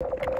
you